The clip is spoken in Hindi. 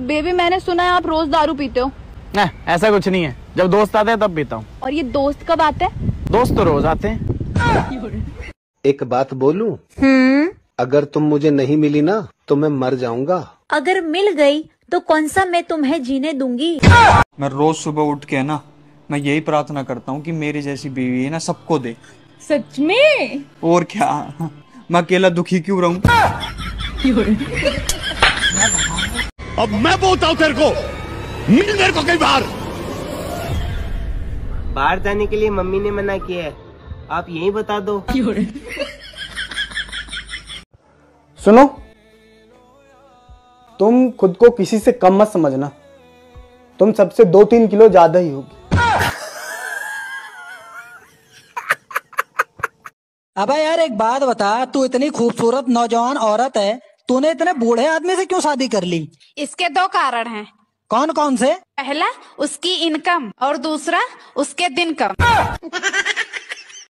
बेबी मैंने सुना है आप रोज दारू पीते हो। नहीं ऐसा कुछ नहीं है। जब दोस्त आते हैं तब पीता हूँ। और ये दोस्त कब आते हैं? दोस्त तो रोज आते हैं। एक बात बोलूँ? हम्म। अगर तुम मुझे नहीं मिली ना तो मैं मर जाऊँगा। अगर मिल गई तो कौन सा मैं तुम्हें जीने दूँगी? मैं रोज सुबह उठ के ना मैं यही प्रार्थना करता हूँ कि मेरी जैसी बीवी है ना सबको दे। सच में? और क्या? मैं अकेला दुखी क्यों रहूँ? अब मैं बोलता हूँ तेरे को। मिल मेरे को कई बार बाहर जाने के लिए मम्मी ने मना किया है। आप यही बता दो। सुनो तुम खुद को किसी से कम मत समझना। तुम सबसे दो तीन किलो ज़्यादा ही होगी। अबे यार एक बात बता तू इतनी खूबसूरत नौजवान औरत है तूने इतने बूढ़े आदमी से क्यों शादी कर ली? इसके दो कारण हैं। कौन कौन से? पहला उसकी इनकम और दूसरा उसके दिन कम।